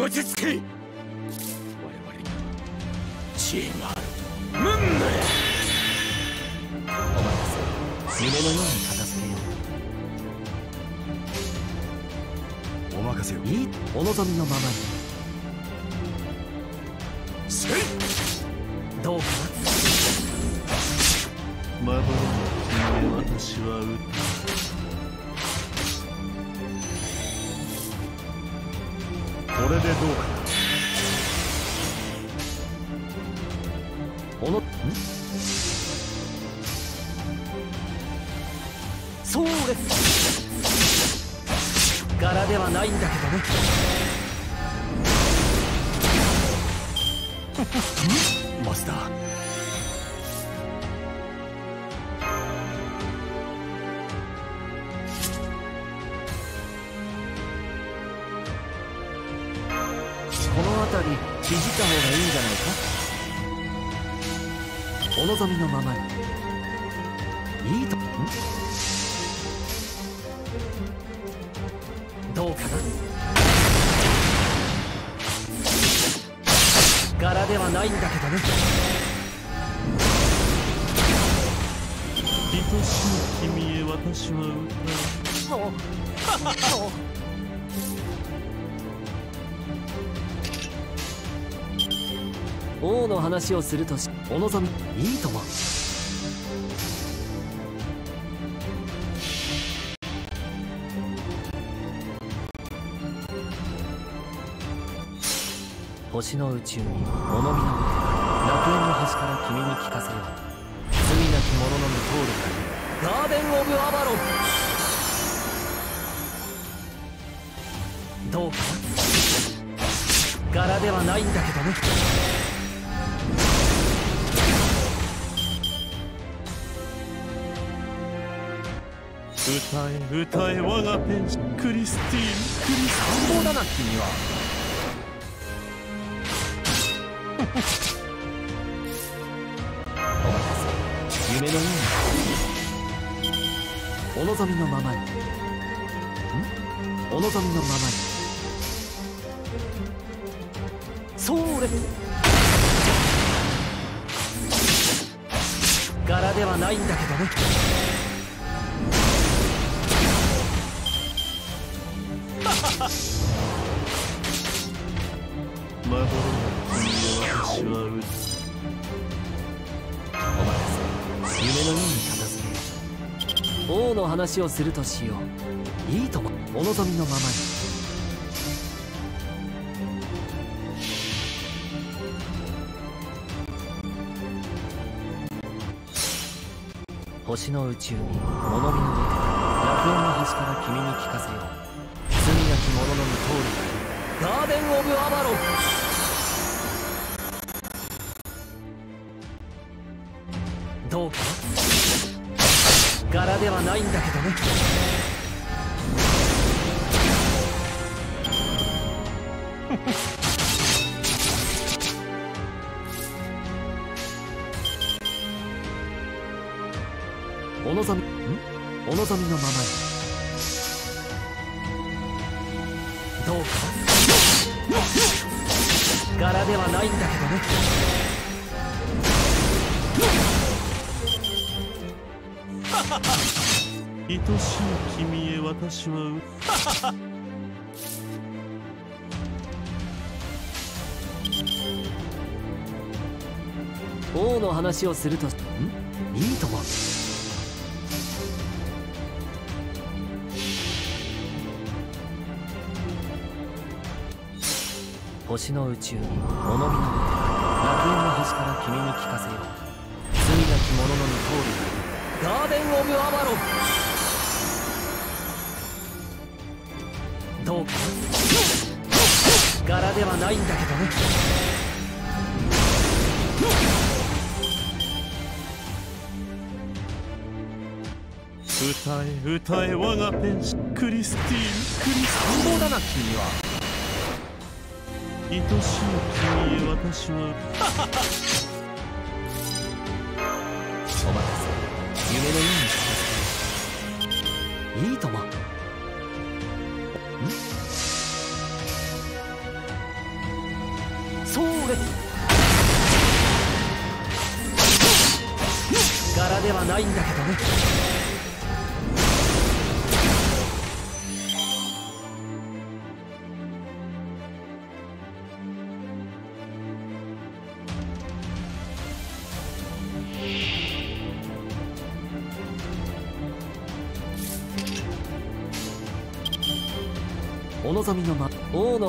落ち着け。我々に。知恵があるムンナお任せ夢のように片付けよ。お任せをういい。お望みのままにれでどうか。おのん？そうです。柄ではないんだけどね。君へ私は歌う王の話をするとしお望みいいとも星の宇宙に物見の歌楽園の端から君に聞かせよう罪なき者の無通るガーデン・オブ・アバロン。どうか。な柄ではないんだけどね。歌え歌え我が天使クリスティーンクリス乱暴だな君は お任せ。夢のようにお望みのままに。ん？お望みのままに。それ柄ではないんだけどね。話をするとしよう。いいとも。お望みのままに。星の宇宙に物見の出て楽園の端から君に聞かせよう。罪なき者の無通りガーデン・オブ・アバロン。私は 王の話をするとん？いいとも。星の宇宙に物見の楽園の端から君に聞かせよう。罪なき者の無通りガーデン・オブ・アバロンどうかな柄ではないんだけどね。歌え歌え我が天使クリスティーンクリス乱暴だな君は。愛しい君へ私は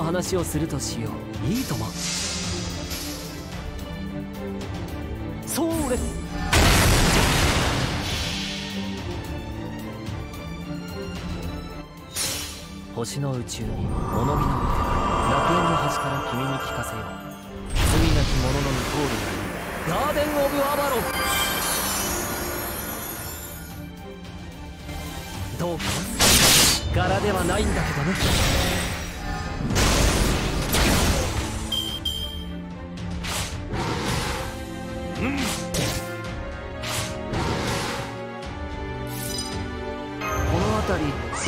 話をするとしよう。いいとも。それ星の宇宙に物見の楽園の端から君に聞かせよう。罪なき者のに通るガーデン・オブ・アバロン。どうか。柄ではないんだけどね。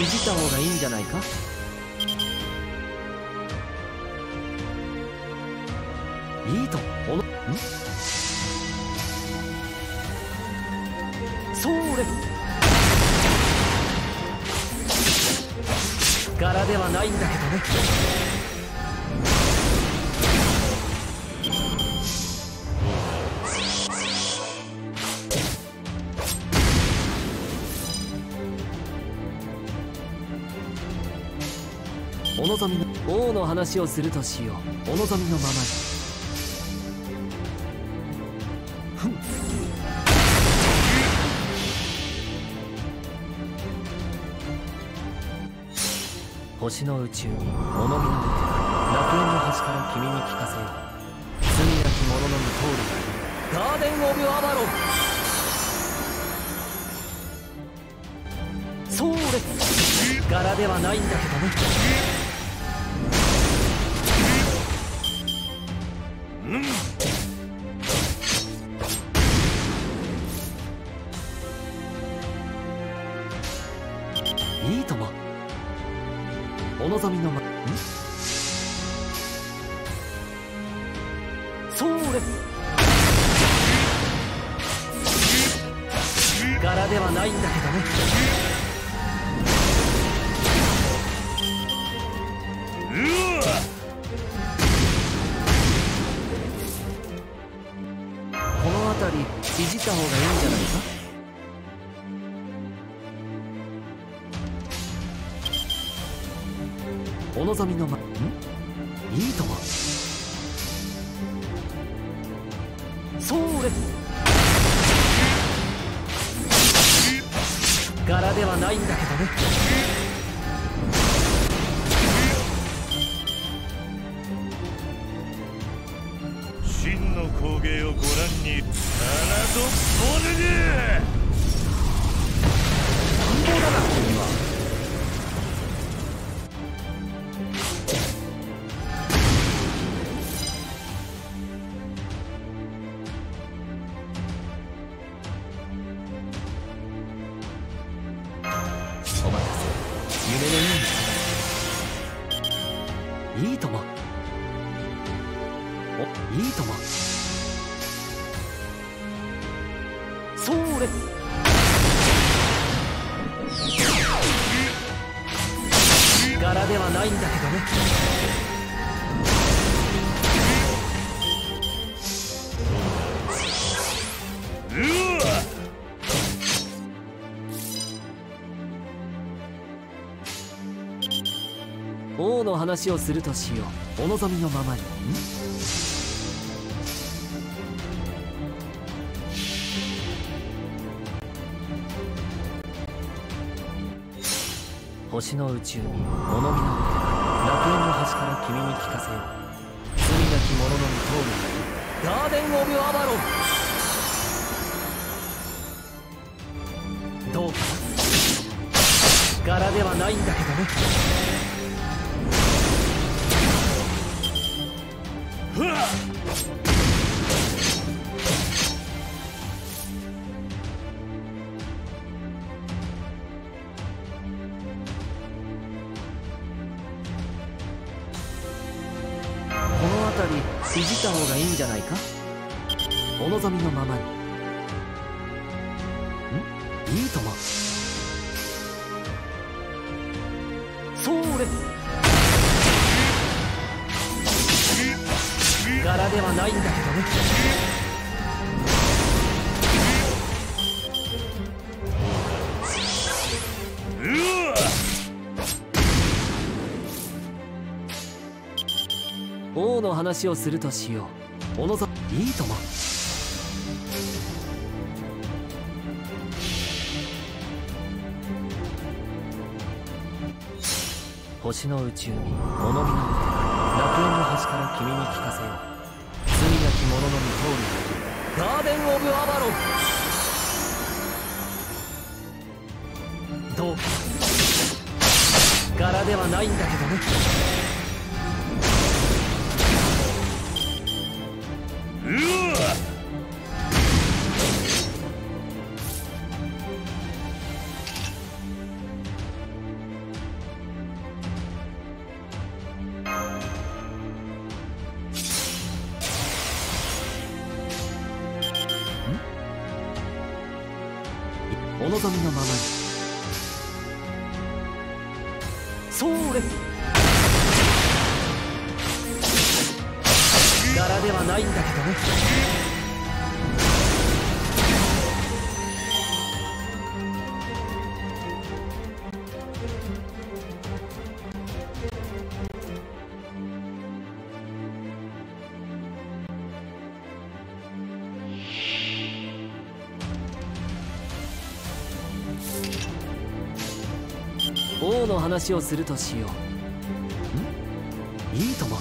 いじった方がいいんじゃないか？いいと。おのん？それ柄ではないんだけどね。望みの。王の話をするとしよう。お望みのままにふん。星の宇宙に物見の楽園の端から君に聞かせよう。罪なき者のに通る。ガーデン・オブ・アバロン。それ柄ではないんだけどねそれ柄ではないんだけどね。王の話をするとしよう。お望みのままに星の宇宙に物見の楽園の端から君に聞かせよう罪なき者のに通るガーデン・オブ・アバロンどうか柄ではないんだけどねこのがいいんじゃないか？お望みのままに。ん？いいとも。それ。柄ではないんだけどね。王の話をするとしよう小野座いいとも。星の宇宙に物見の歌楽園の端から君に聞かせよう。罪なき者の見通りガーデン・オブ・アバロン。どうか。柄ではないんだけどね。望みのままに。話をするとしよう。ん？いいとも。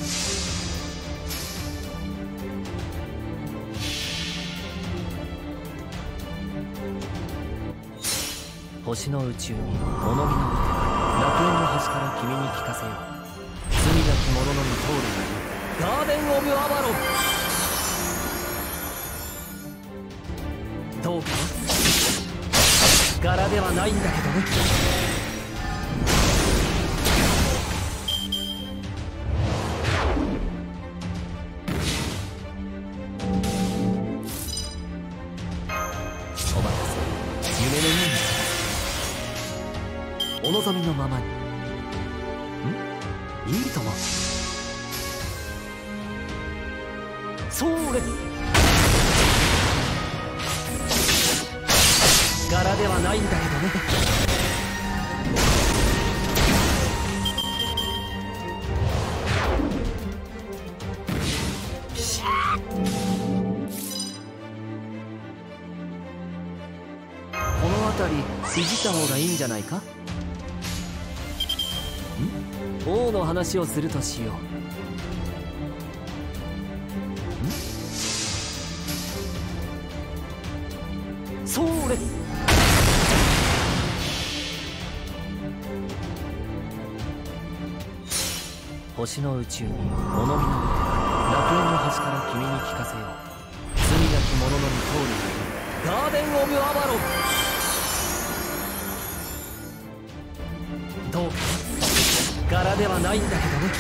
星の宇宙に物見の歌楽園の端から君に聞かせよう。罪なき者の見通るガーデン・オブ・アバロン。どうか柄ではないんだけどね。話をするとしよう。それ星の宇宙に物見の歌楽園の端から君に聞かせよう。罪なき者の見通りガーデン・オブ・アバロン。どうかではないんだけどね。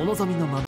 お望みのまま。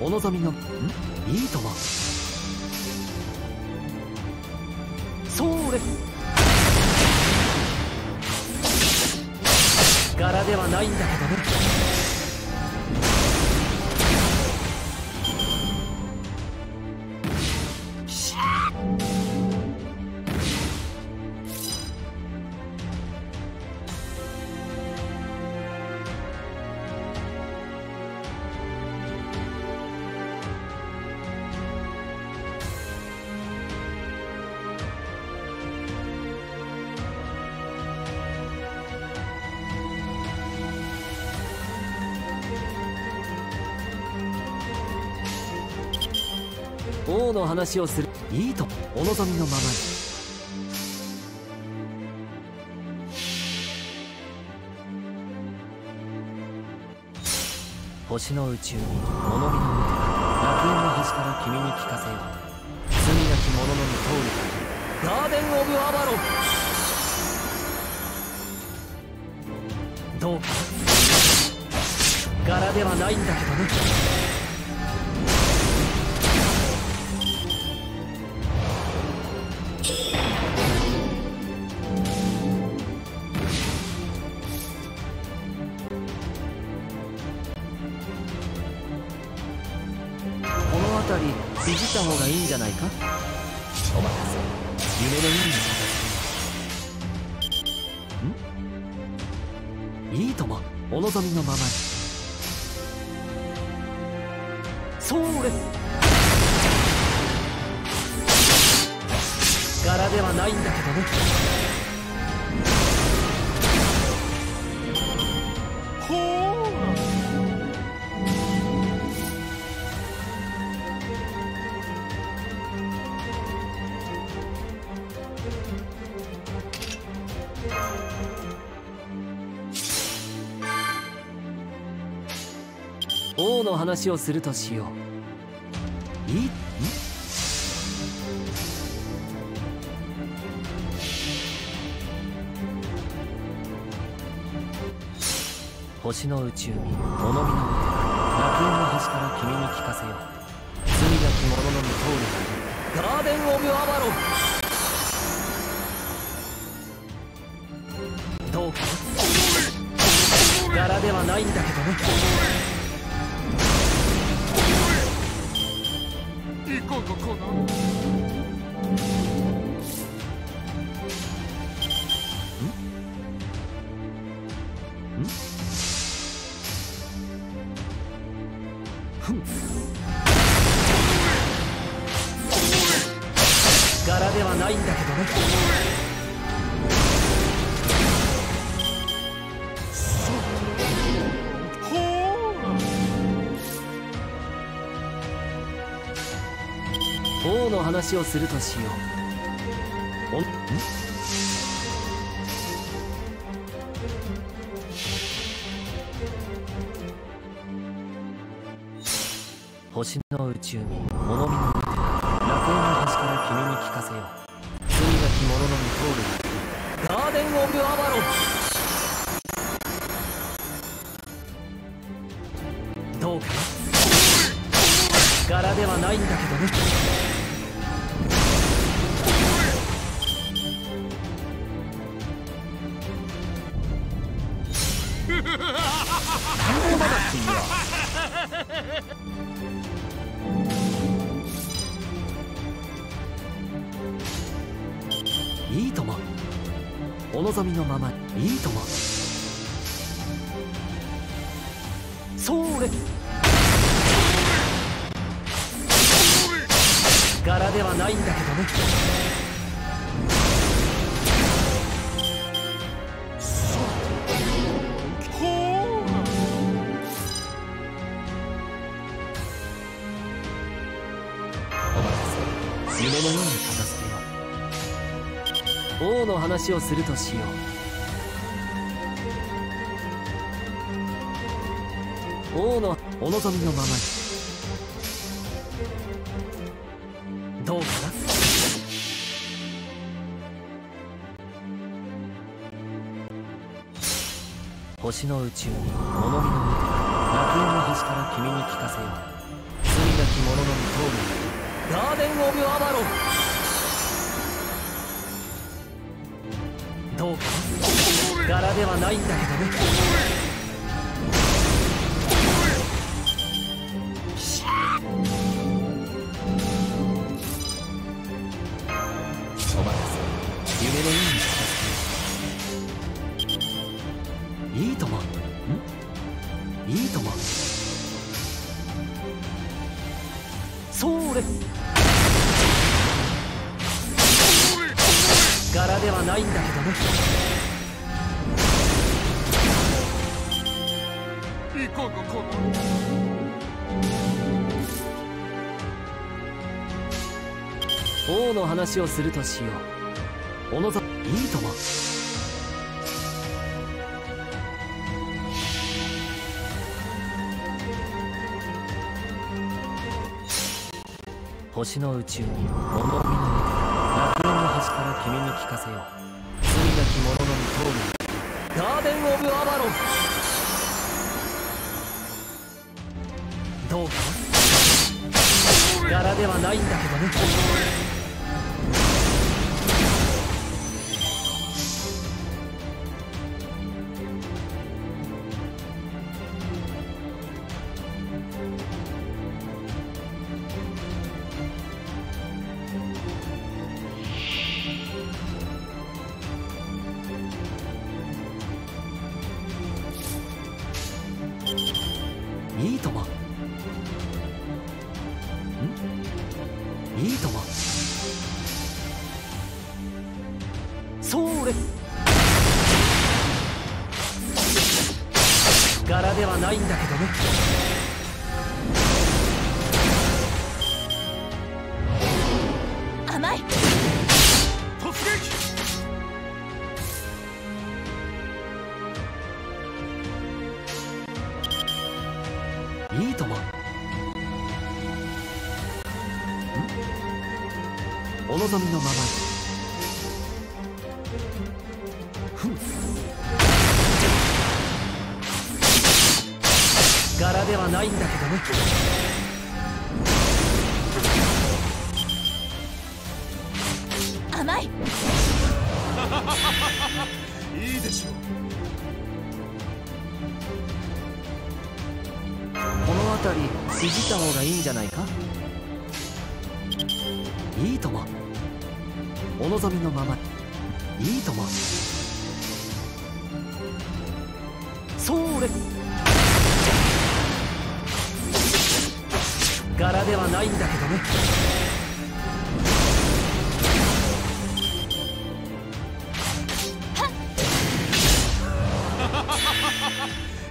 お望みのん？いいとはそうです。柄ではないんだけどね。話をする。いいとお望みのままに。星の宇宙に物見の歌楽園の端から君に聞かせよう。罪なき者のみ通る。ガーデン・オブ・アバロン。どうか。柄ではないんだけどね。のままに。話をするとしよう。いい星の宇宙に物見の歌楽園の端から君に聞かせよう。罪なき者のみ通るガーデン・オブ・アバロン。どうか柄ではないんだけどね話をするとしよう。みのままに話をするとしよう。王のお望みのままに。どうかな？星の宇宙に物見の見て楽園の端から君に聞かせよう。罪なき者の見通りガーデン・オブ・アバロン柄ではないんだけどね。話をするとしよう。おのざいいとも星の宇宙に物見の見て楽園の端から君に聞かせよう。罪なき者の見通りガーデン・オブ・アバロン。お望みのままに。お望みのままいいともそれ柄ではないんだけどね。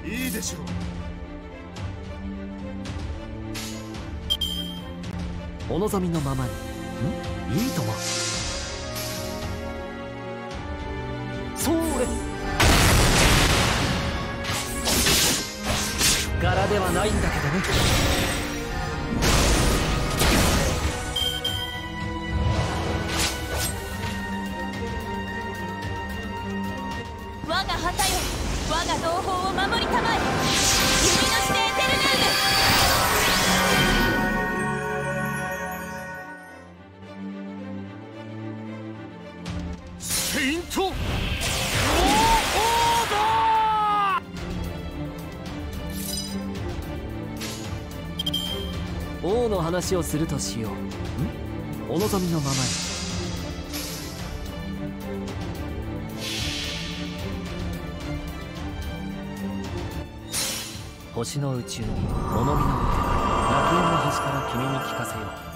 いいでしょう。お望みのままに話をするとしよう。ん？お望みのままに。星の宇宙に物見の歌楽園の端から君に聞かせよう。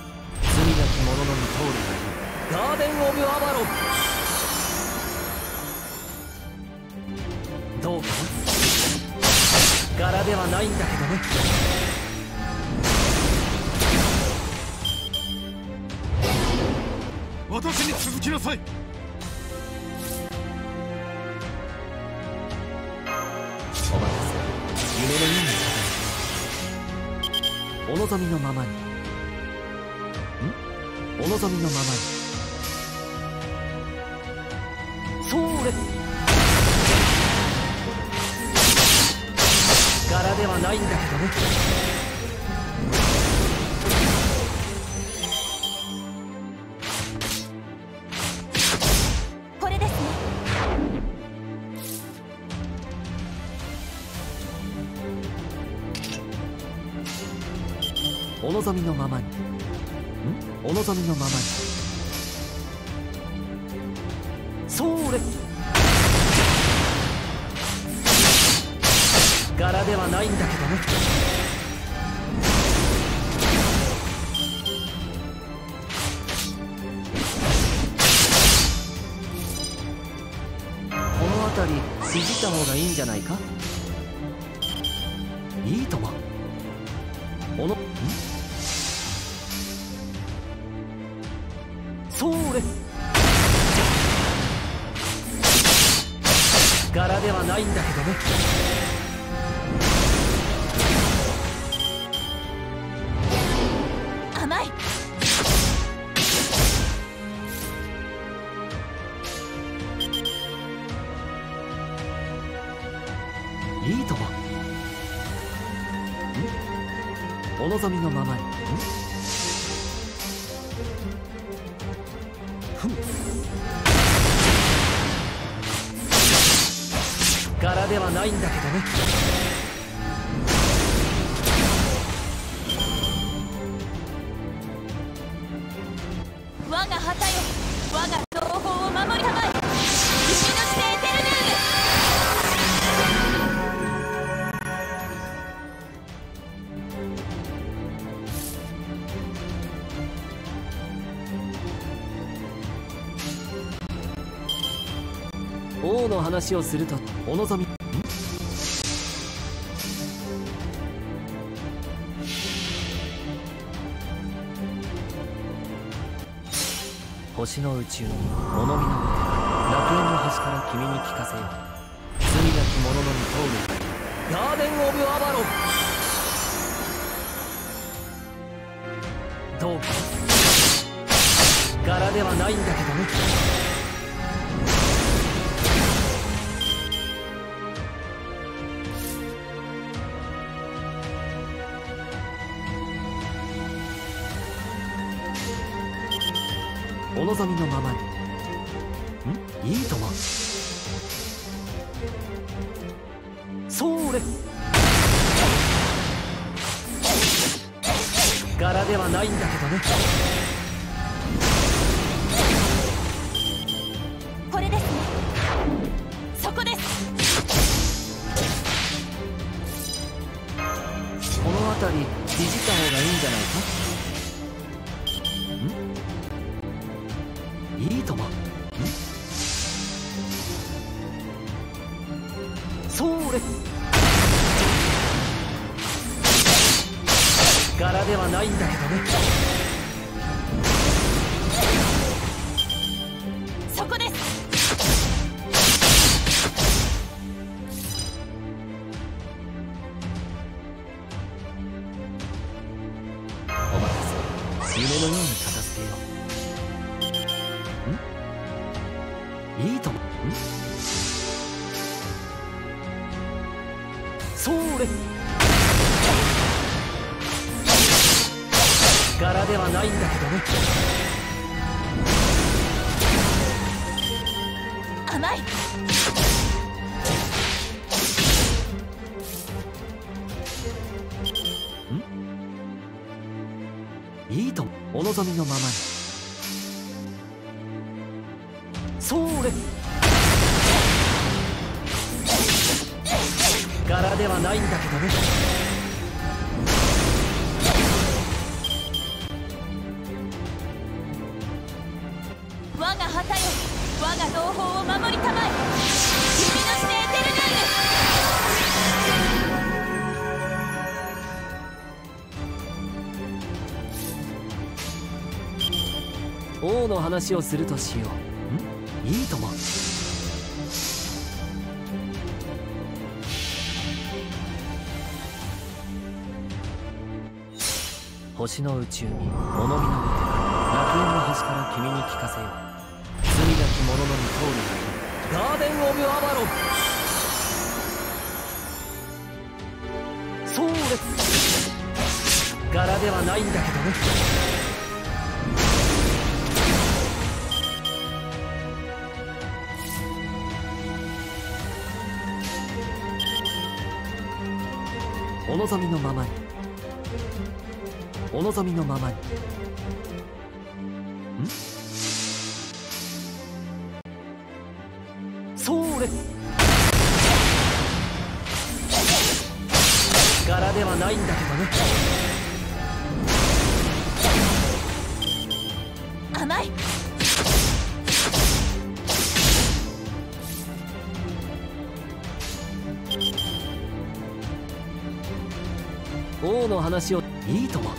きなさい。お夢のようにお望みのままに。ん？お望みのままに。それ柄ではないんだけどね望みのままに。んお望みのままに。それ柄ではないんだけどね。この辺りいじった方がいいんじゃないか？の話をするとお望み。星の宇宙に物見の歌楽園の端から君に聞かせよう。罪なき者のみ通る。ガーデン・オブ・アバロン。どうか。柄ではないんだけどね。望みのままに。望みのままに。それ柄ではないんだけどね。我が旗よ。我が同胞を守りたまえ。弓のしの話をするとしよう。ん？いいとも。星の宇宙に物見の歌楽園の端から君に聞かせよう。罪なき者のに通るガーデン・オブ・アバロン。そうです。柄ではないんだけどねお望みのままに。お望みのままに。話をいいとも。ん？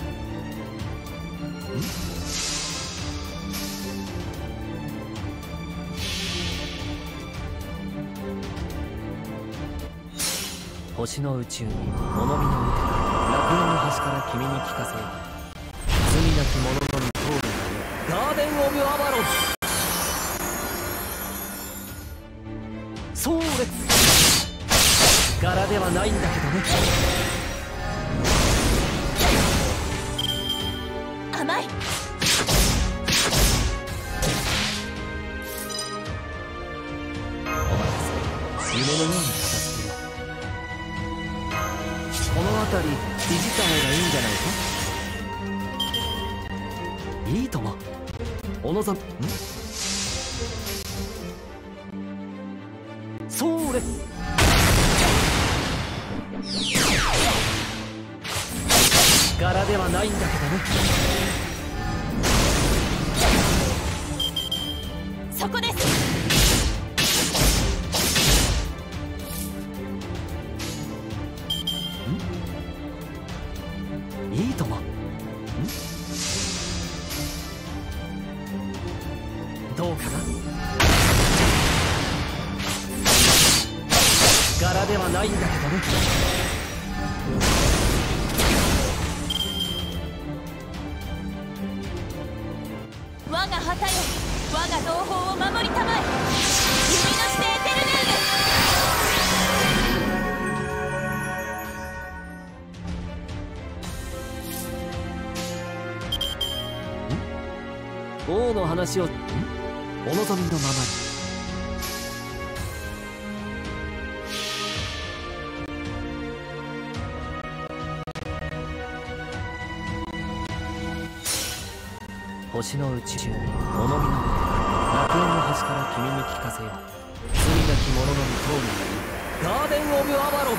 星の宇宙に物見の歌楽園の端から君に聞かせよう。罪なき者のに通るガーデン・オブ・アバロン。柄ではないんだけどね。そこです。星の宇宙に物見の楽園の端から君に聞かせよう罪なき者のに通るガーデン・オブ・アバロン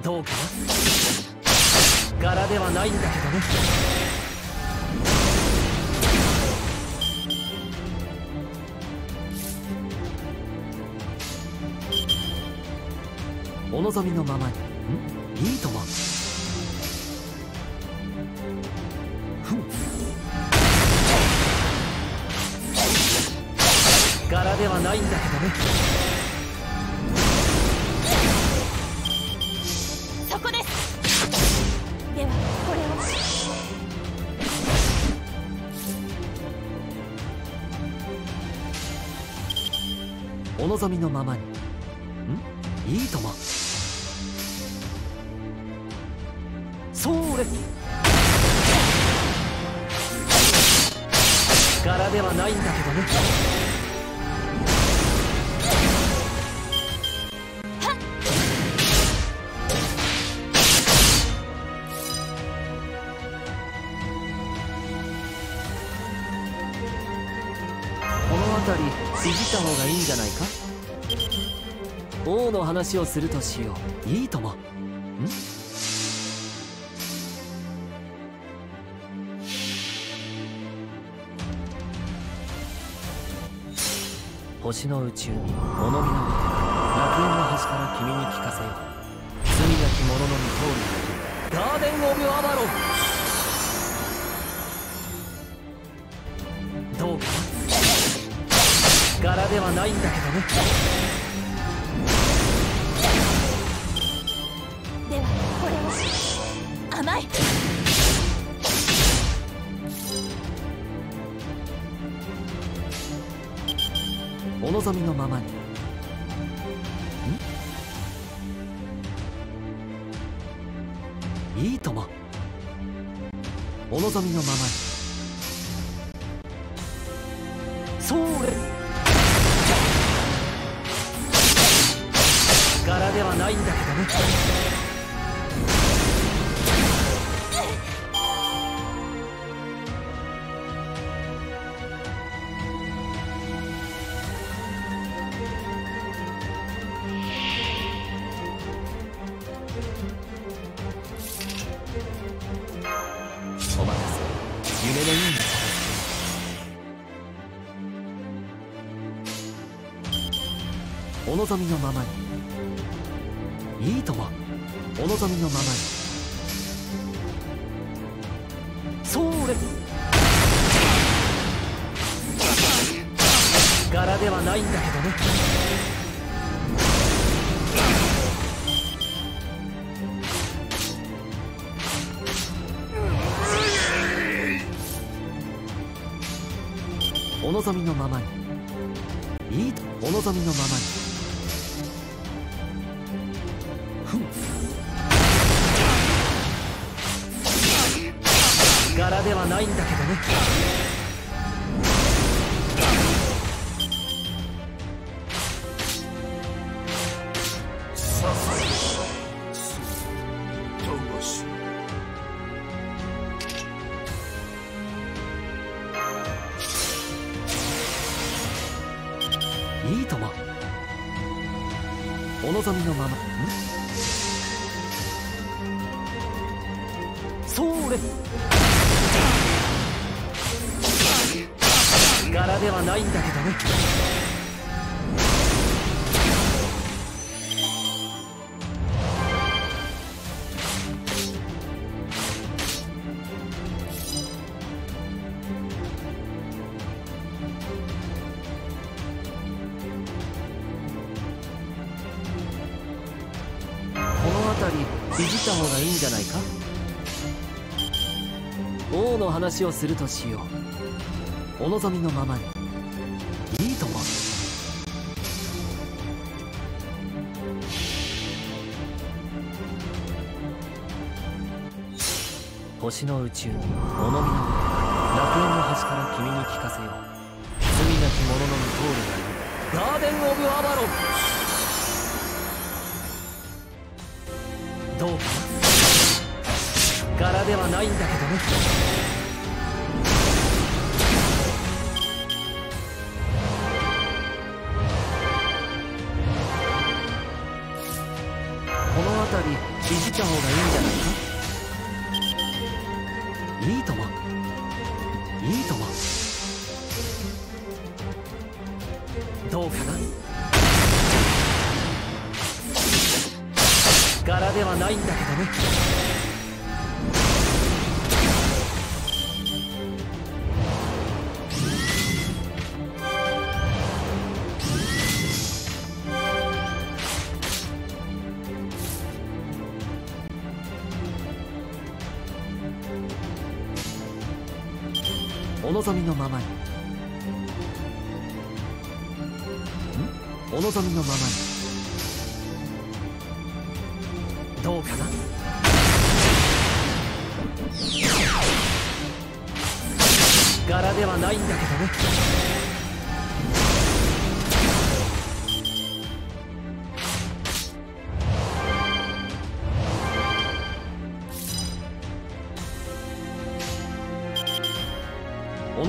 どうか柄ではないんだけどねお望みのままに辺りいじった方がいいんじゃないか？王の話をするとしよう。いいとも。ん？星の宇宙に物見の果て楽園の端から君に聞かせよう。罪なき者の見通りガーデン・オブ・アバロン。ではないんだけどね。ではこれを甘い。お望みのままに望みのまま。んそれ柄ではないんだけどね。話をするとしよう。お望みのままに。いいとも星の宇宙物見の果て楽園の端から君に聞かせよう。罪なき者の無通りがいるガーデン・オブ・アバロン。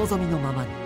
望みのままに。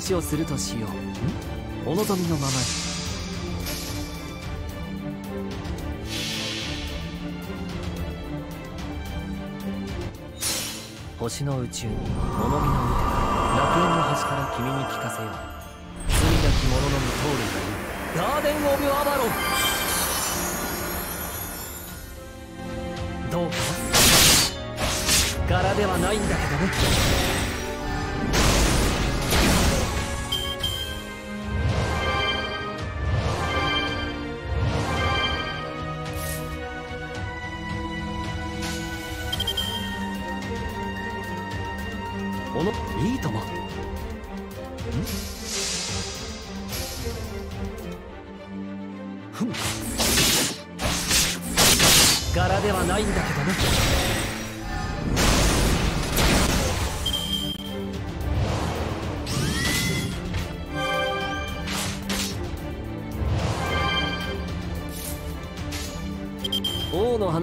話をするとしようお望みのままに星の宇宙に物見の腕楽園の端から君に聞かせよう。罪なき者の無通りがいる。ガーデン・オブ・アバロンどうか柄ではないんだけどね。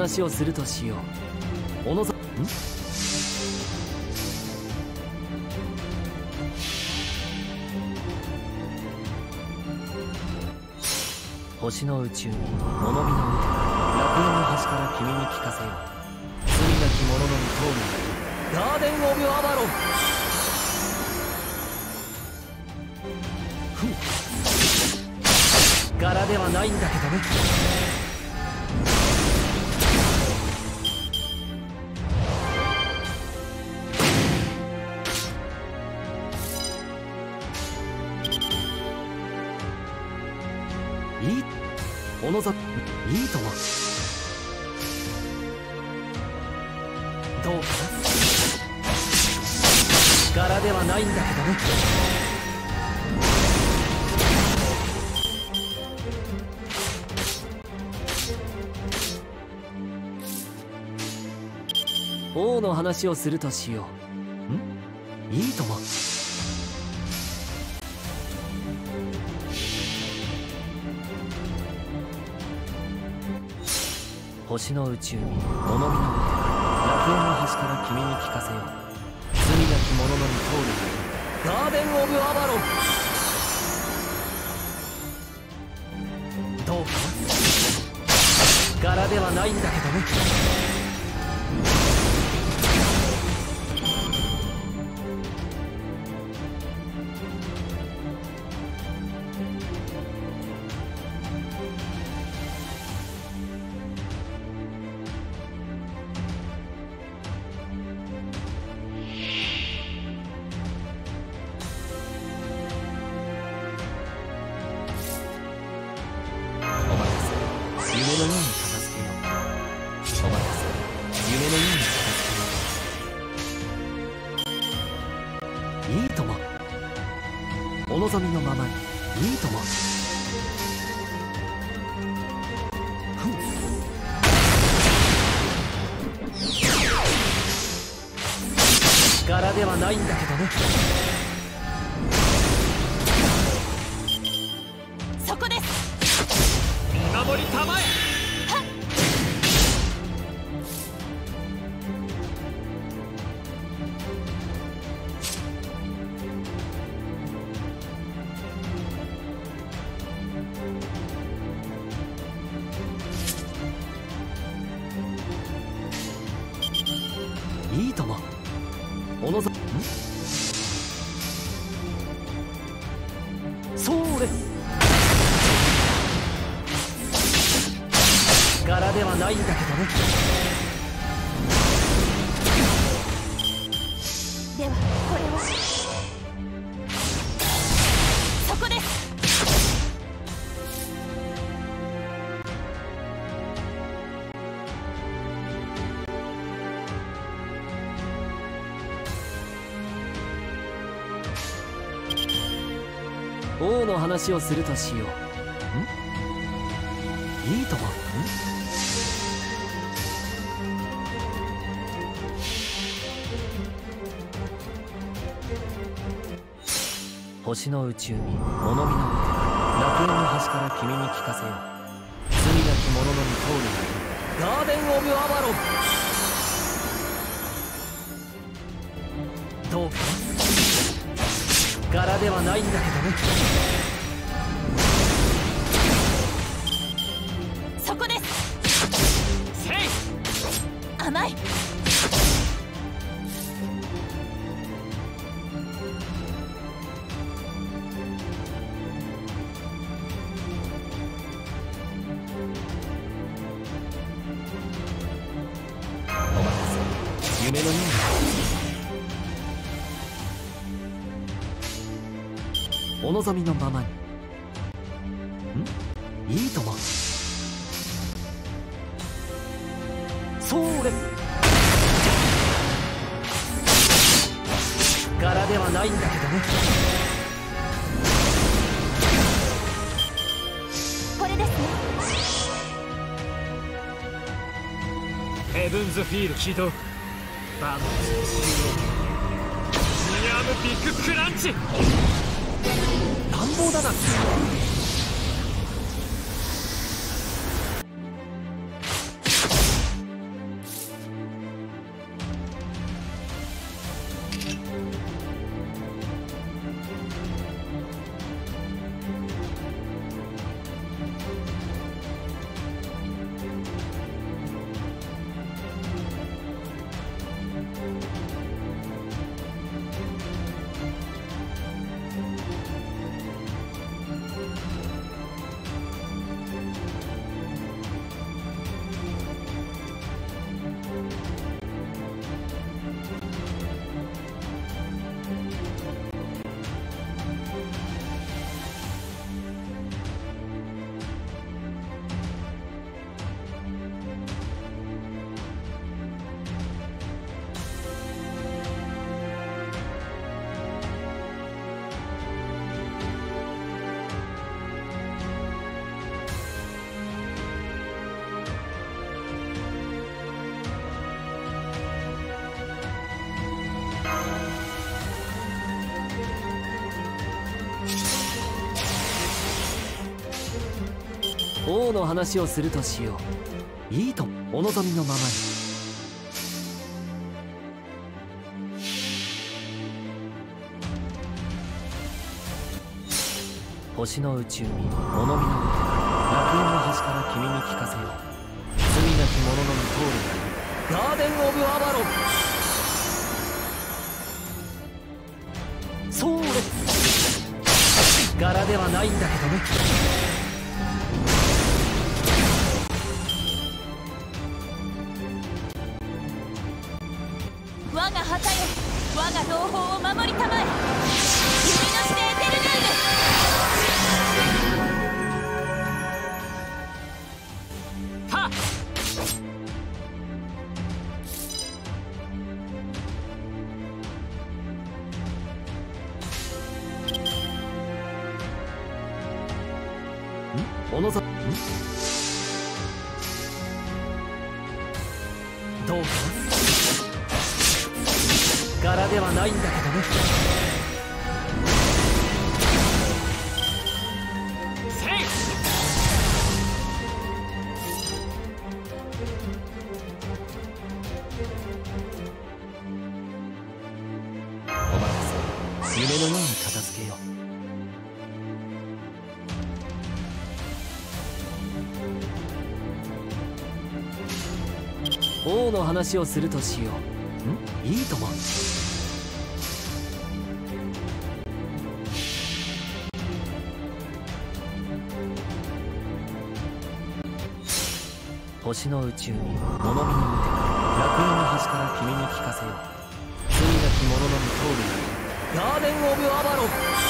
話をするとしよう。おのざん。星の宇宙に物見の腕楽園の端から君に聞かせよう。罪なき者の無透明ガーデン・オブ・アバロン。ふん柄ではないんだけどね。いどうかな？柄ではないんだけどね。王の話をするとしよう。んいいとも星の宇宙に物見の腕楽園の端から君に聞かせよう罪なき者のみ通るガーデン・オブ・アバロンどうか。柄ではないんだけどね。話をするとしよう。ん？いいともん？星の宇宙に物見の歌楽園の端から君に聞かせよう。罪なき者のみ通るガーデン・オブ・アバロンズフィール起動バンミアムビッグクランチ王の話をするとしよう。いいとお望みのままに。星の宇宙に物見の歌楽園の端から君に聞かせよう。罪なき者のみ通るがいいガーデン・オブ・アバロン。それ柄ではないんだけどね。話をするとしよう。ん？いいとも星の宇宙に物見の歌楽園の端から君に聞かせよう。罪なき者のみ通るがいいガーデン・オブ・アバロ。ン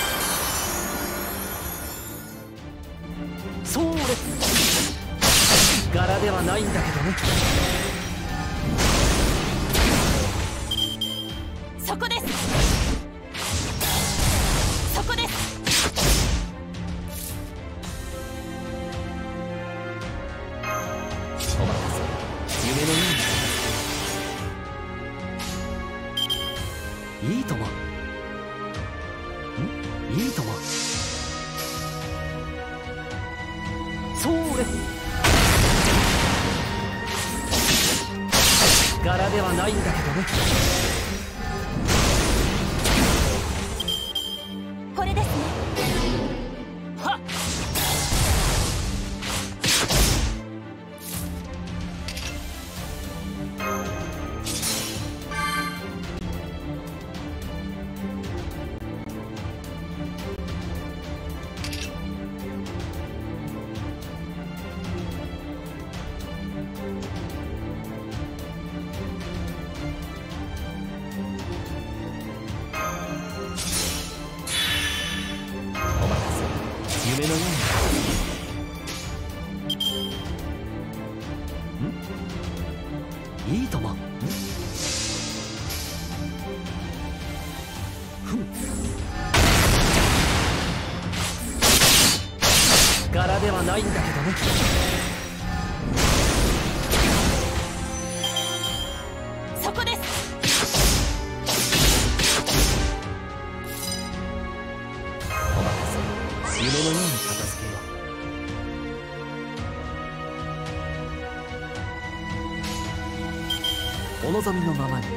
望みのままに。ん？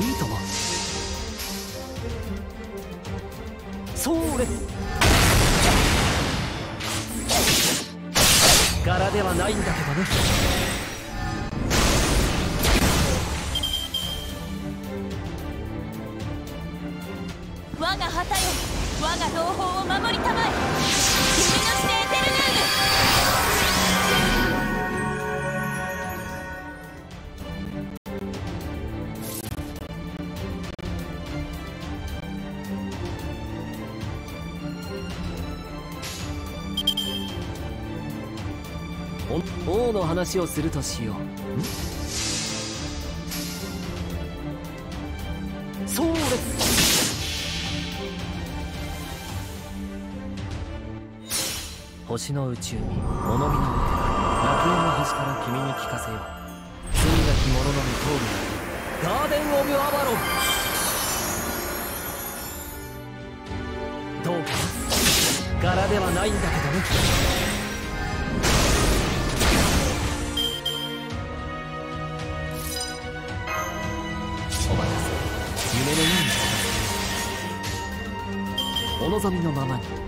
いいとも。それ柄ではないんだけどね。話をするとしようんそれ星の宇宙に物見の歌楽園の端から君に聞かせよう。罪なき者のみ通るガーデン・オブ・アバロンどうか柄ではないんだけどね。望みのままに。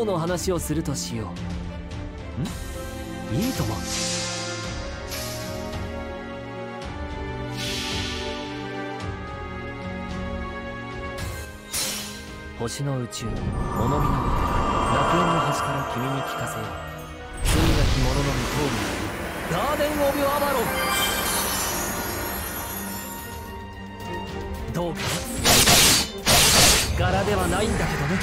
王の話をするとしよう。ん？いいとも。星の宇宙に物見の歌楽園の端から君に聞かせよう。罪なき者の未踏ガーデン・オブ・アバロンどうかな？柄ではないんだけどね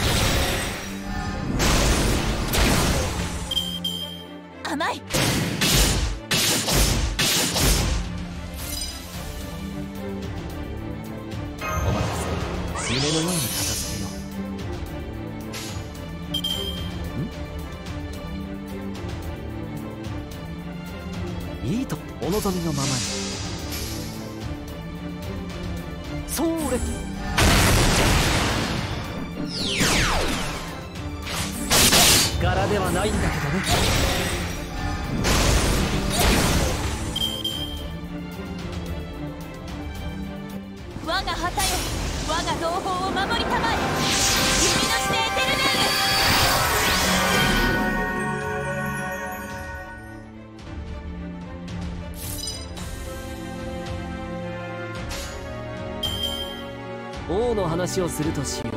話をするとしよ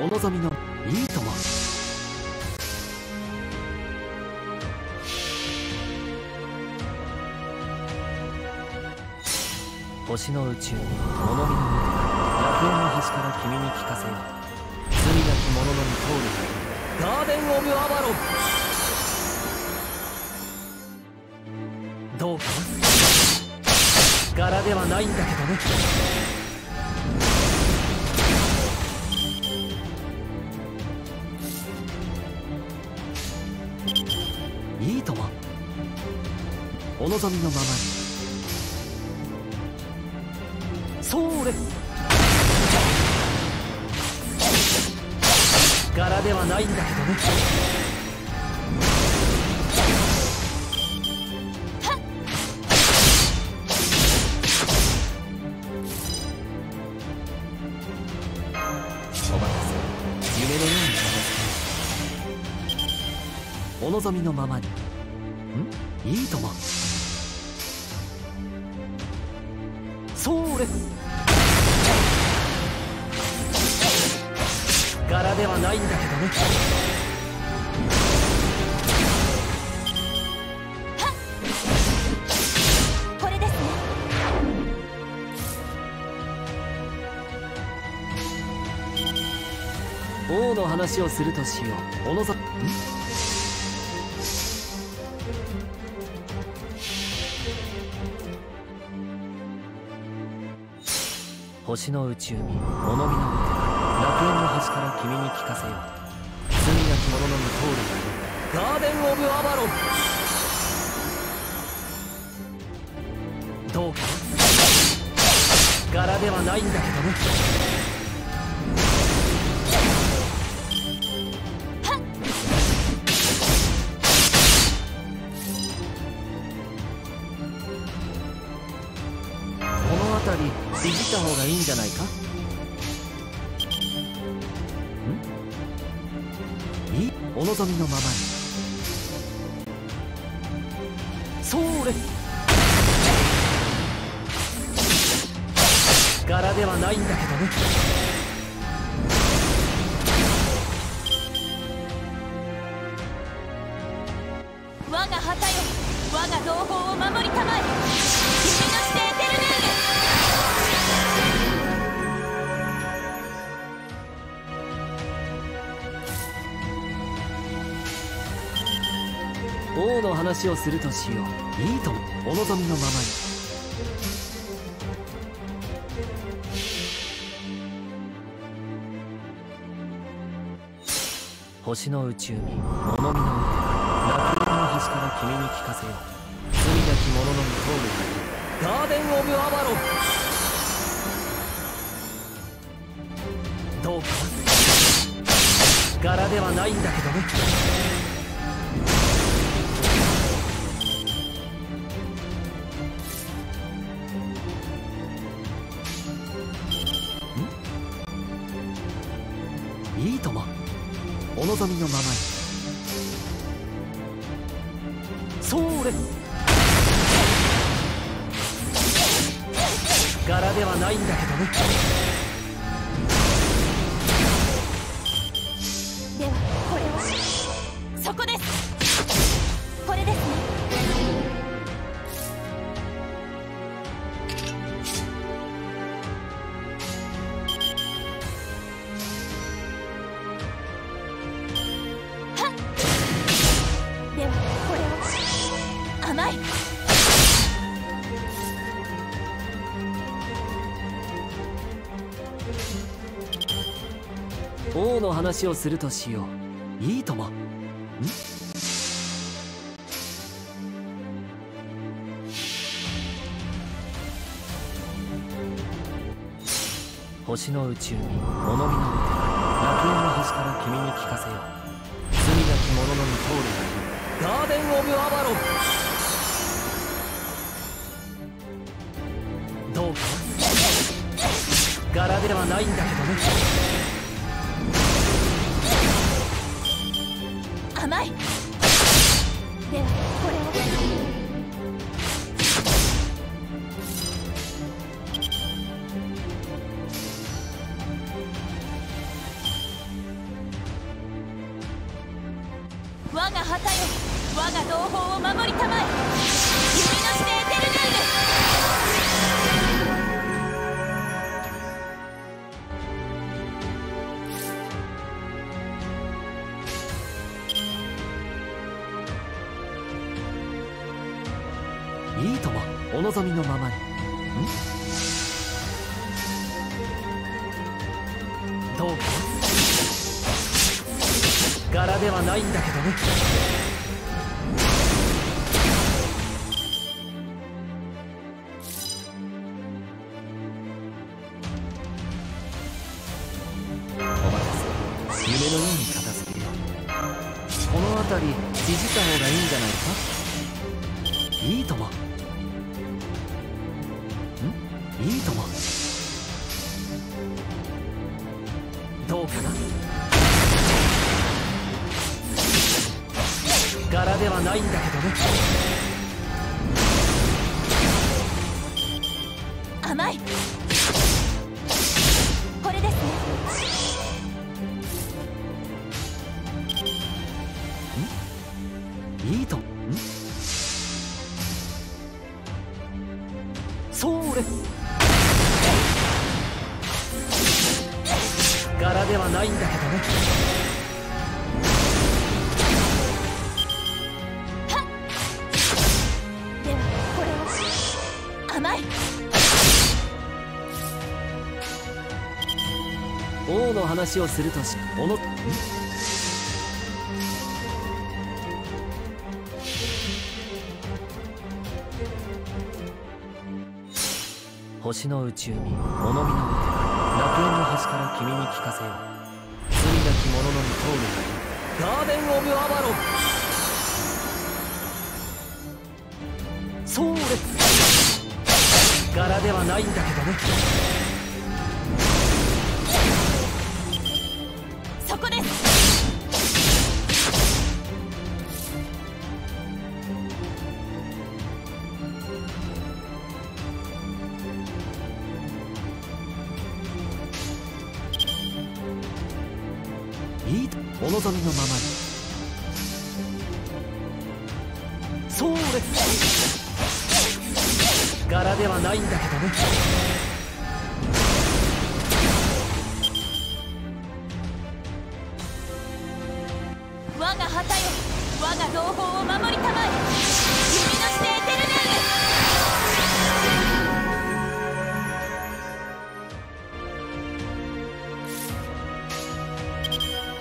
う。お望みのいいとも星の宇宙物見の無手楽園の端から君に聞かせよう。罪なき者のみ通る。ガーデン・オブ・アバロン。どうか。柄ではないんだけどね。望みのままに。それ柄ではないんだけどね。お望みのままに。ん？いいとも柄ではないんだけどね。これですね。王の話をするとしよう。小野さん星の宇宙に物見の歌楽園の端から君に聞かせよう。罪なき者の無通るガーデン・オブ・アバロン。どうか柄ではないんだけどね。ではないんだけどね。我が旗よ。我が同胞を守りたまえ。君のしてエテルヌール。王の話をするとしよう。いいとも。お望みのままに星の宇宙に物見の歌楽園の端から君に聞かせよう罪なき者のみ通るガーデン・オブ・アバロンどうか柄ではないんだけどねのまま話をするとしよう。いいとも。ん星の宇宙に物見の無手楽園の端から君に聞かせよう。罪なき者のみ通るガーデン・オブ・アバロン。どうか。な柄ではないんだけ辺りじじった方がいいんじゃないか？いいとも話をするとしおの星の宇宙に物見の歌楽園の端から君に聞かせよう。罪なき者のみ通るがいいガーデン・オブ・アバロン。そうです。柄ではないんだけどね。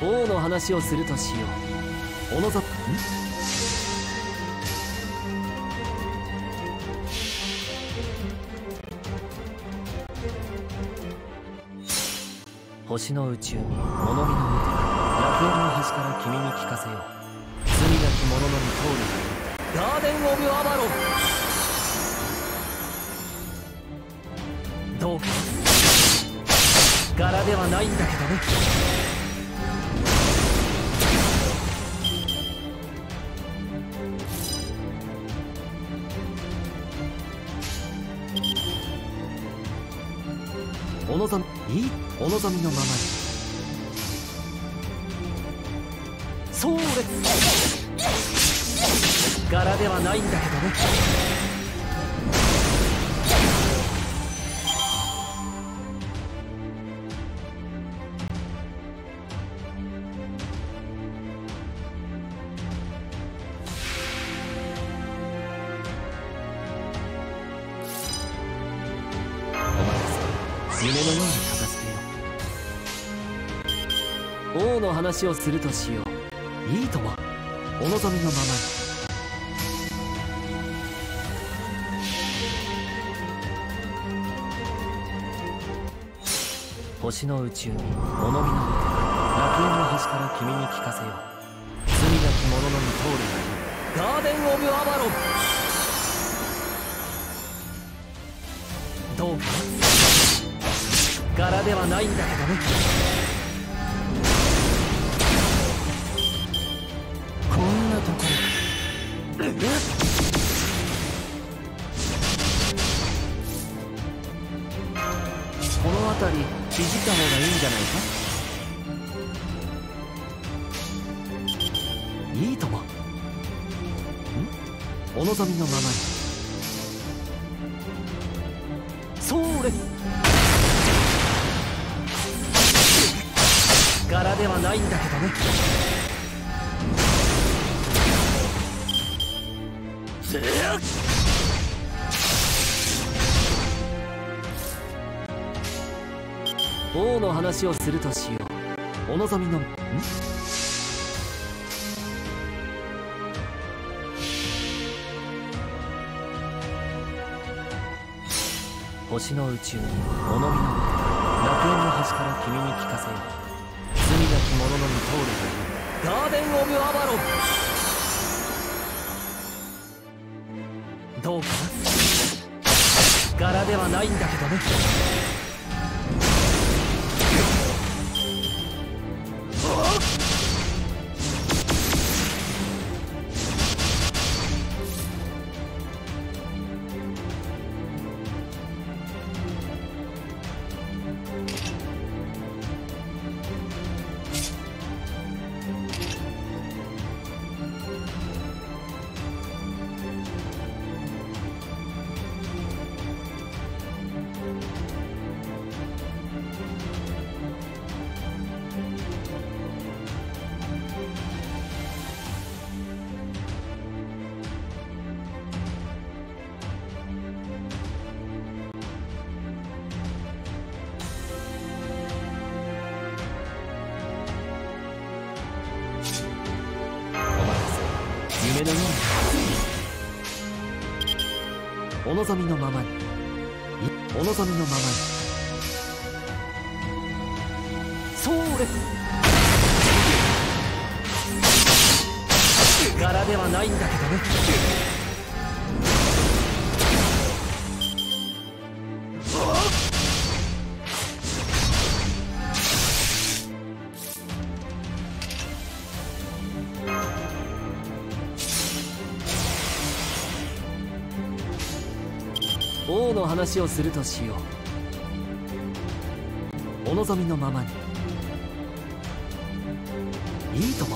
王の話をするとしよう。おのざん星の宇宙に物見の歌楽園の端から君に聞かせよう。罪なき者のみ通る。ガーデン・オブ・アバロン。どうか。柄ではないんだけどね。お望みのままに。そうです。柄ではないんだけどね。話をするとしよう。いいとも。お望みのままに。星の宇宙に物見の歌楽園の端から君に聞かせよう。罪なき者のみ通るがいい。ガーデン・オブ・アバロン。どうか。柄ではないんだけどね。王の話をするとしよう。お望みの。ん星の宇宙に物見の。楽園の端から君に聞かせよう。罪なき者のみ通るというガーデン・オブ・アバロン。どうか。柄ではないんだけどね。話をするとしようお望みのままに。いいとも。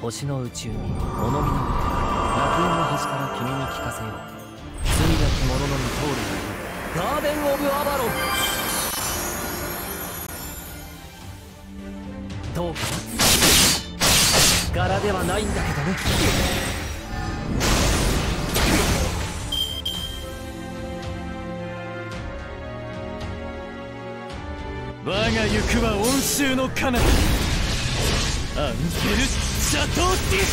星の宇宙に物見の楽園の端から君に聞かせよ。う罪なき者のみ通るガーデン・オブ・アバロン。どうかな？柄ではないんだけどね。我が行くは温州の彼方。アンゲル・シャトーティス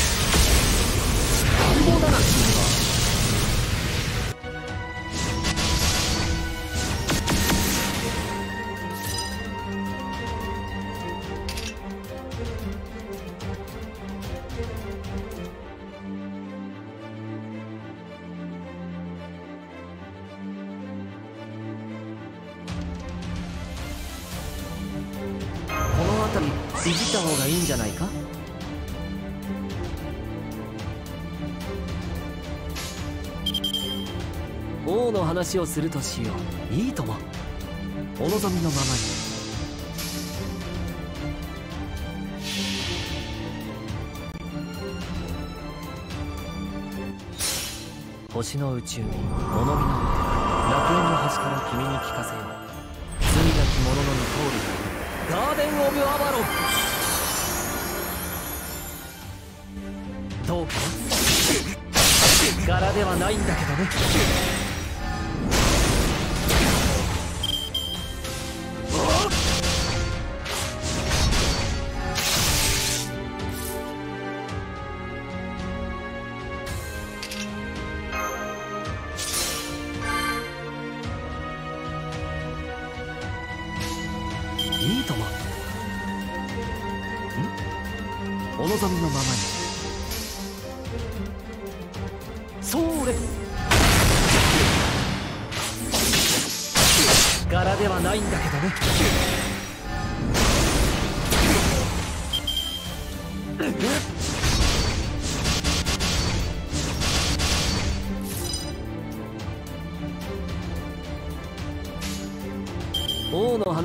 話をするとしよう。いいとも。お望みのままに。星の宇宙に物見の楽園の端から君に聞かせよう。罪なき者のみ通るガーデン・オブ・アバロン。どうか柄ではないんだけどね。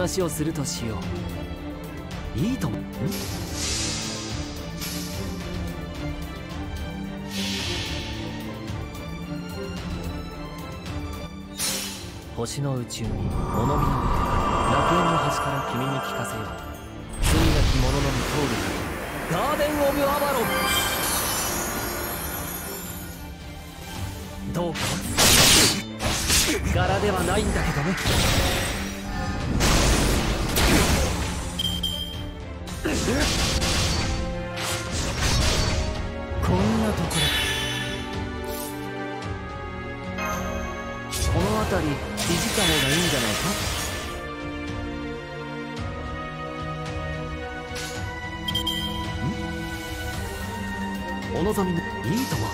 話をするとしよう。いいとも。ん？星の宇宙に物見の歌楽園の端から君に聞かせよう。罪なき者のみ通るガーデン・オブ・アバロン。どうか。柄ではないんだけどね。こんなところ。この辺りいじった方がいいんじゃないか？お望みのいいとも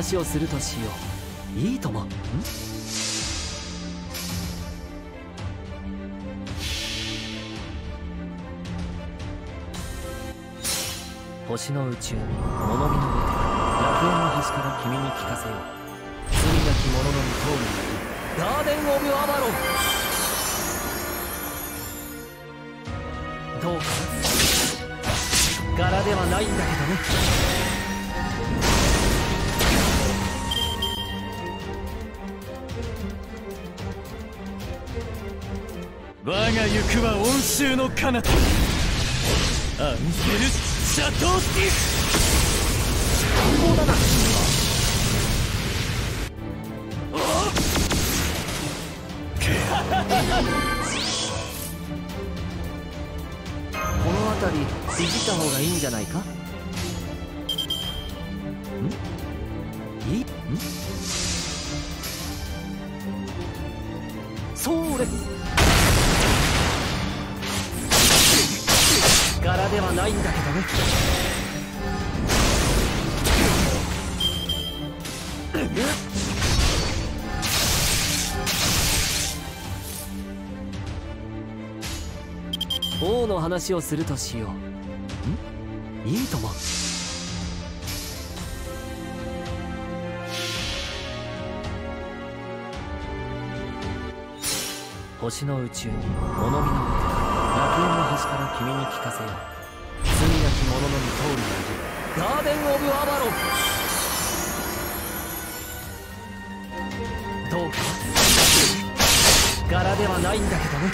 話をするとしよう。いいとも。星の宇宙物見の歌楽園の端から君に聞かせよう。罪なき者のみ通るガーデン・オブ・アバロン我が行くは温州の彼方。アンセル・シャトースティス乱暴だな。この辺りいじった方がいいんじゃないか？王の話をするとしよう。ん？いいとも。星の宇宙に物見の歌楽園の端から君に聞かせよう。ガーデン・オブ・アバロン。どうか。柄ではないんだけどね。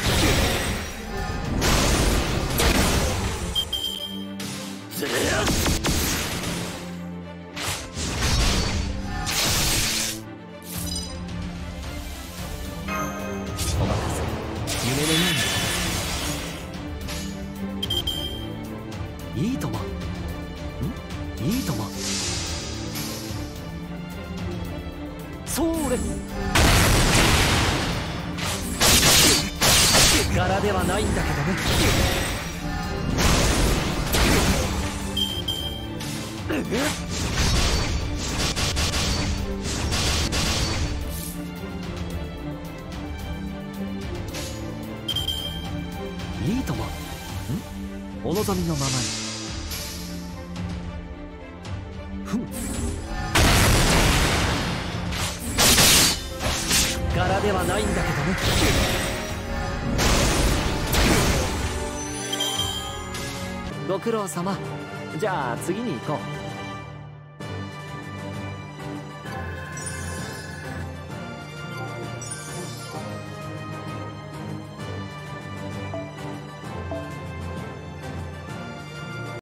お大妈